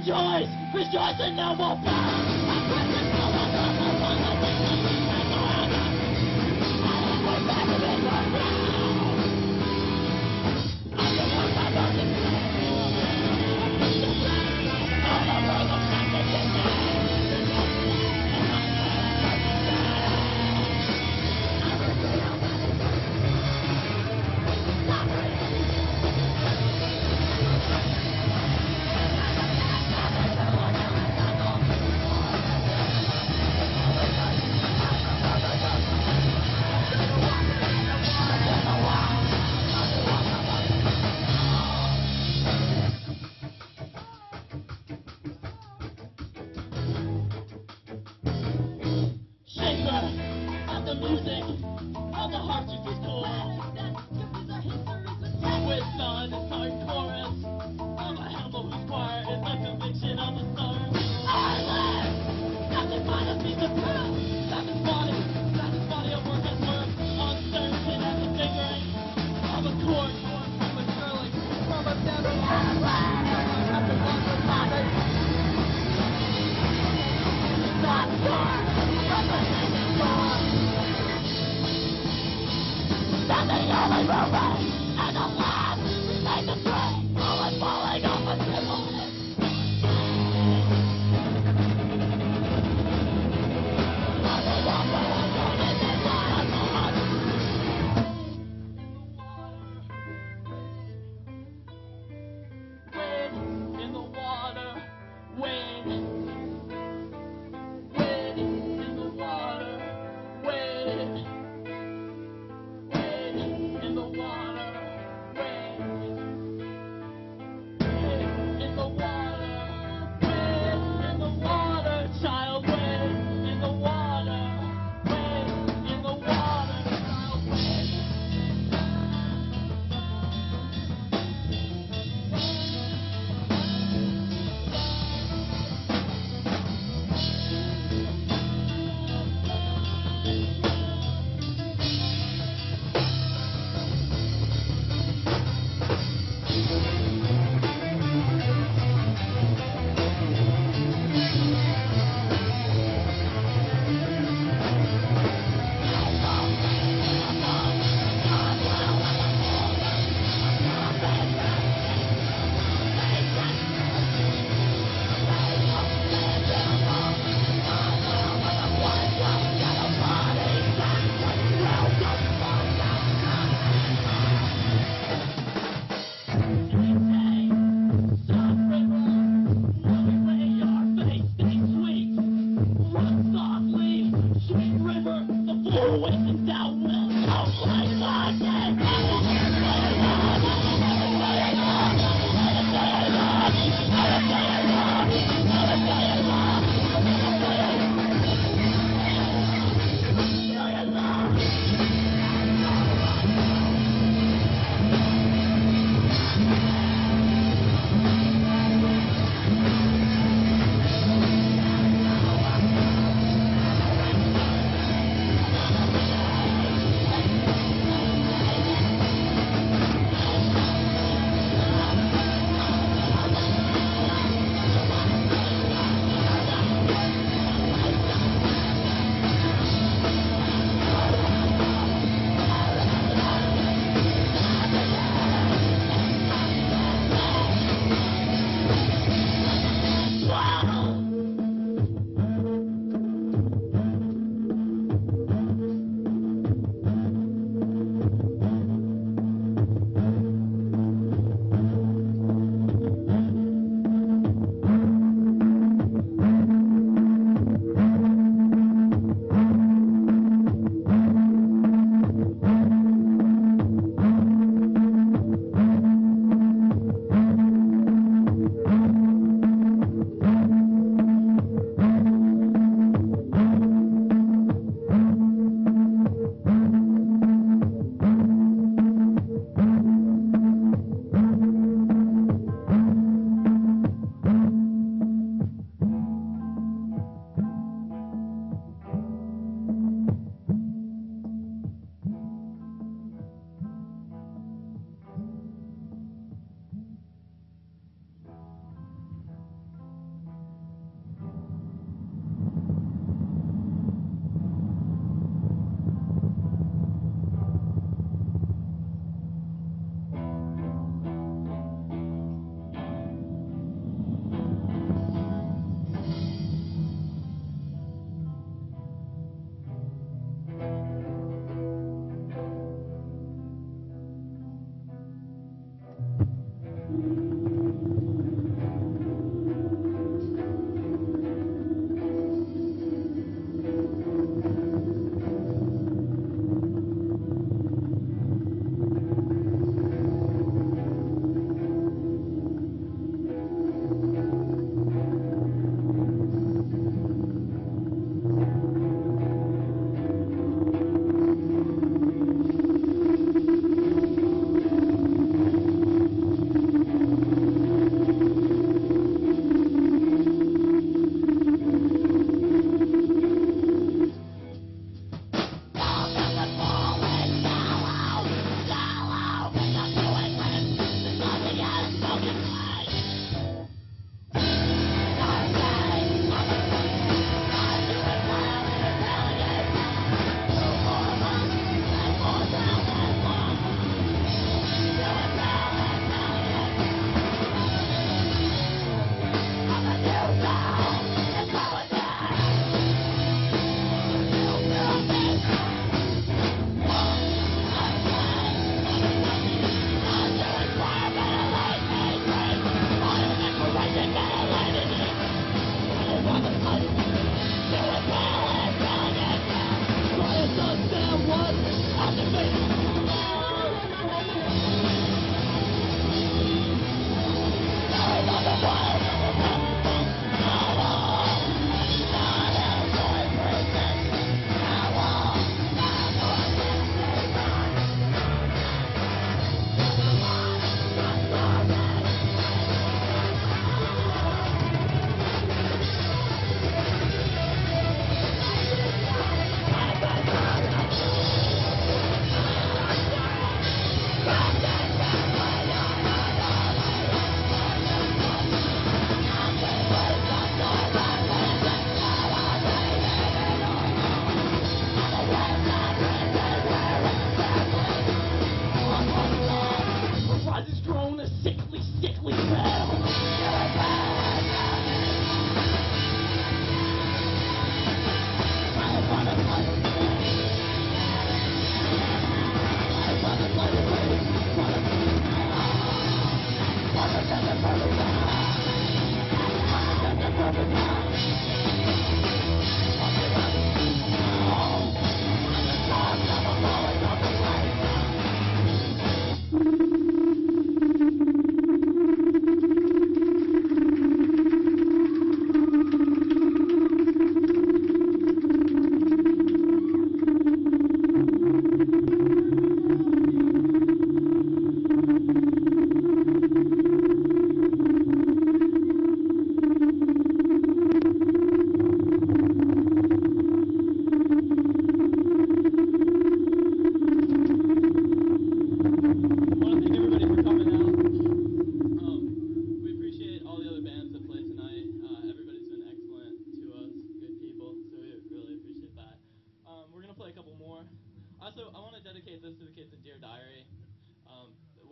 Rejoice! Rejoice and no more pain!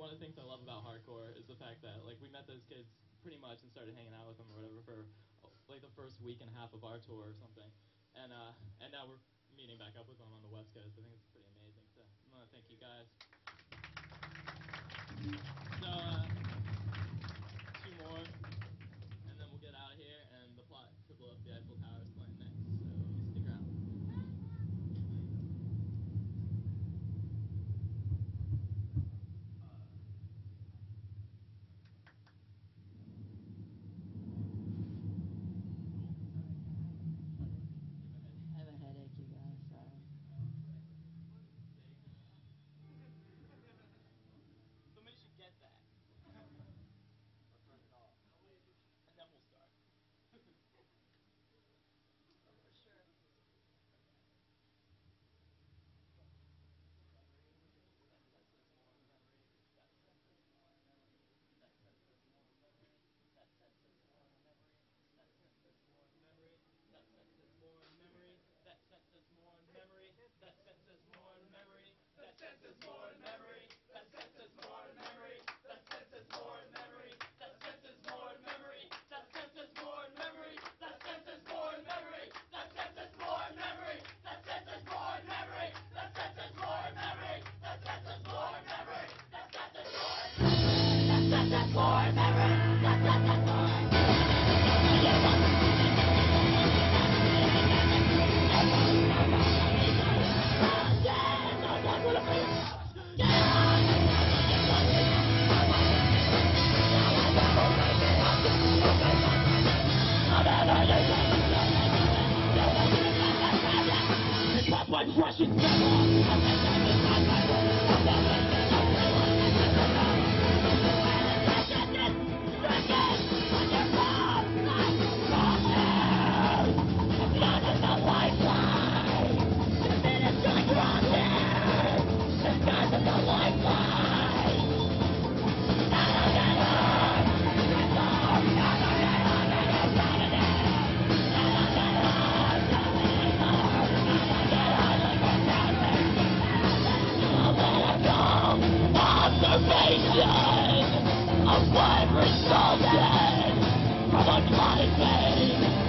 One of the things I love about hardcore is the fact that like we met those kids pretty much and started hanging out with them or whatever for like the first week and a half of our tour or something, and uh, and now we're meeting back up with them on the West Coast. I think it's pretty amazing. So I want to thank you guys. So uh, dead, a word resulted from my pain.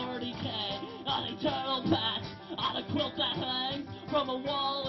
40k on eternal patch, on a quilt that hangs from a wall.